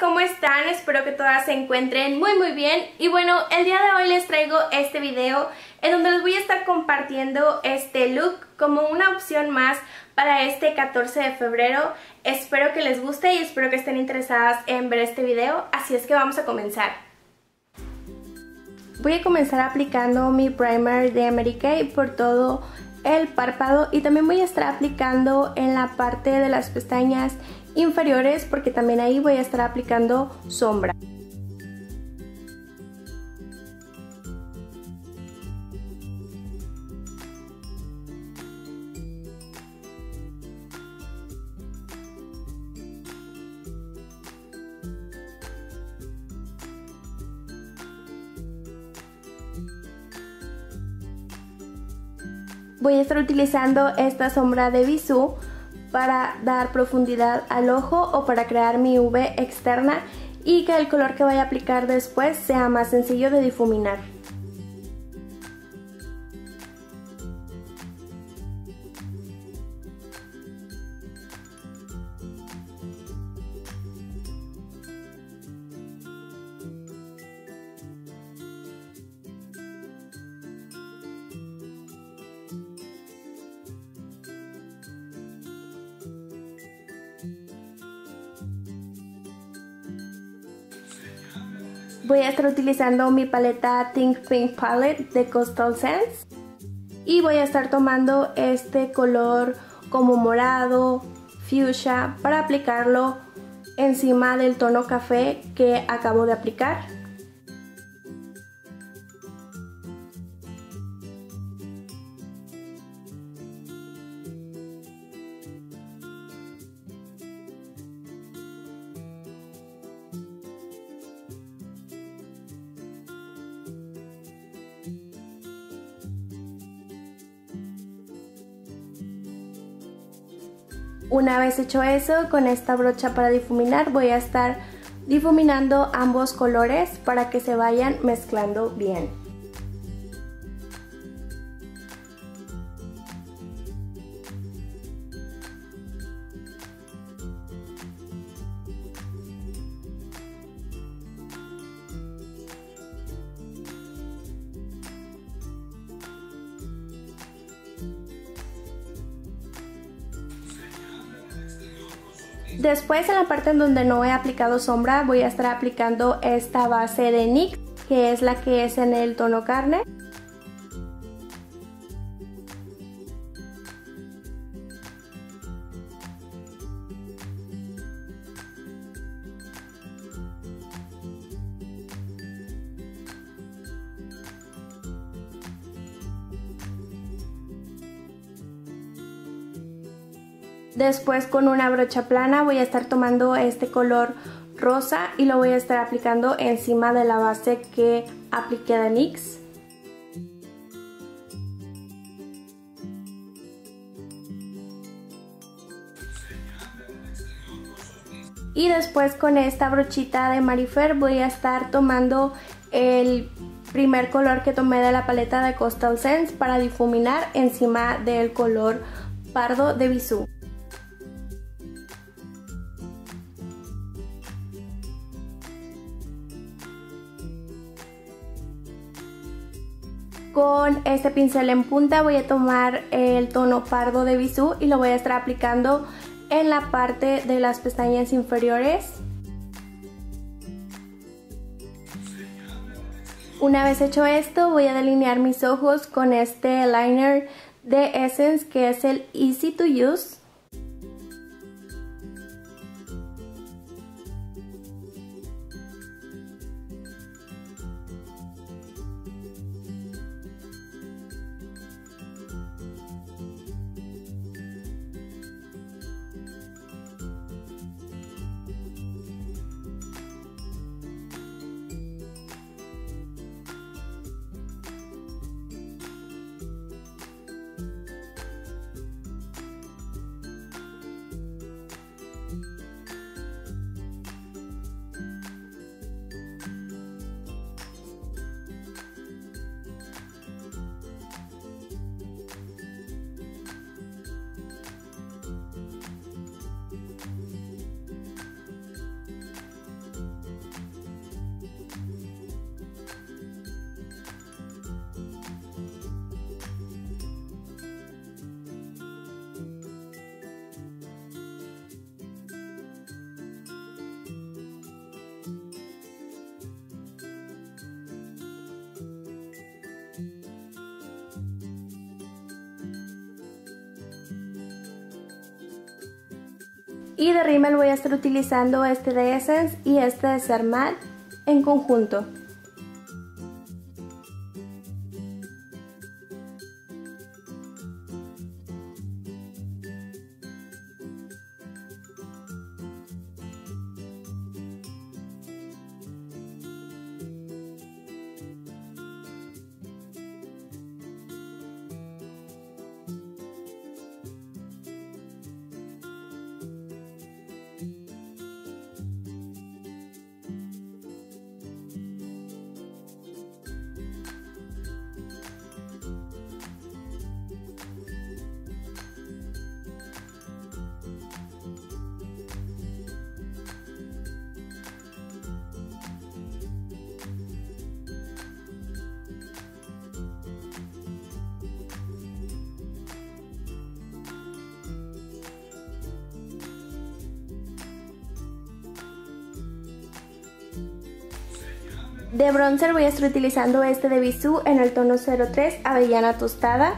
¿cómo están? Espero que todas se encuentren muy muy bien y bueno, el día de hoy les traigo este video en donde les voy a estar compartiendo este look como una opción más para este 14 de febrero. Espero que les guste y espero que estén interesadas en ver este video, así es que vamos a comenzar. Voy a comenzar aplicando mi primer de Mary Kay por todo el párpado y también voy a estar aplicando en la parte de las pestañas inferiores porque también ahí voy a estar aplicando sombra. Voy a estar utilizando esta sombra de Bisú para dar profundidad al ojo o para crear mi V externa y que el color que vaya a aplicar después sea más sencillo de difuminar. Voy a estar utilizando mi paleta Think Pink Palette de Coastal Sense. Y voy a estar tomando este color como morado, fuchsia, para aplicarlo encima del tono café que acabo de aplicar. Una vez hecho eso, con esta brocha para difuminar voy a estar difuminando ambos colores para que se vayan mezclando bien. Después en la parte en donde no he aplicado sombra voy a estar aplicando esta base de NYX que es la que es en el tono carne. Después con una brocha plana voy a estar tomando este color rosa y lo voy a estar aplicando encima de la base que apliqué de NYX. Y después con esta brochita de Marifer voy a estar tomando el primer color que tomé de la paleta de Coastal Sense para difuminar encima del color pardo de Bisú. Con este pincel en punta voy a tomar el tono pardo de Bisú y lo voy a estar aplicando en la parte de las pestañas inferiores. Una vez hecho esto voy a delinear mis ojos con este liner de Essence que es el Easy to Use. Y de rímel voy a estar utilizando este de Essence y este de Sermat en conjunto. De bronzer voy a estar utilizando este de Bisú en el tono 03 Avellana Tostada.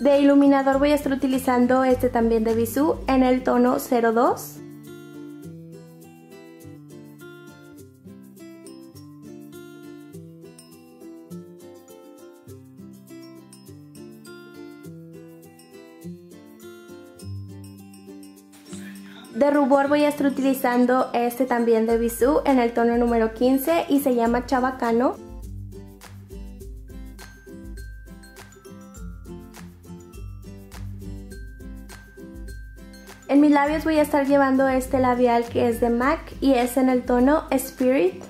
De iluminador voy a estar utilizando este también de Bisú en el tono 02. De rubor voy a estar utilizando este también de Bisú en el tono número 15 y se llama Chabacano. En mis labios voy a estar llevando este labial que es de MAC y es en el tono Spirit.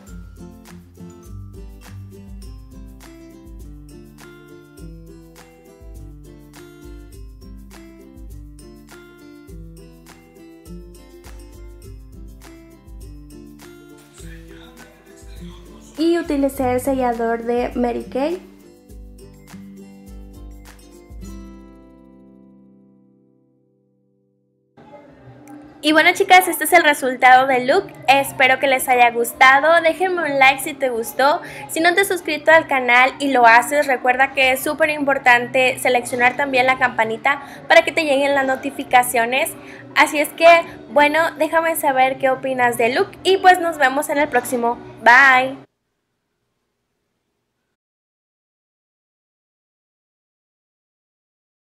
Y utilicé el sellador de Mary Kay. Y bueno chicas, este es el resultado del look, espero que les haya gustado, déjenme un like si te gustó, si no te has suscrito al canal y lo haces, recuerda que es súper importante seleccionar también la campanita para que te lleguen las notificaciones, así es que bueno, déjame saber qué opinas del look y pues nos vemos en el próximo, bye.